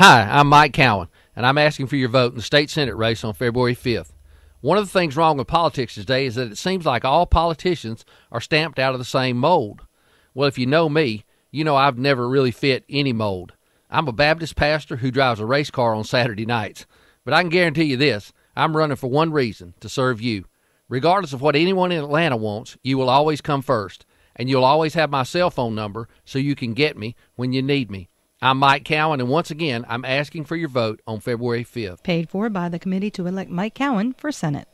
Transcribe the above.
Hi, I'm Mike Keown, and I'm asking for your vote in the state Senate race on February 5th. One of the things wrong with politics today is that it seems like all politicians are stamped out of the same mold. Well, if you know me, you know I've never really fit any mold. I'm a Baptist pastor who drives a race car on Saturday nights. But I can guarantee you this I'm running for one reason to serve you. Regardless of what anyone in Atlanta wants, you will always come first. And you'll always have my cell phone number so you can get me when you need me. I'm Mike Keown, and once again, I'm asking for your vote on February 5th. Paid for by the committee to elect Mike Keown for Senate.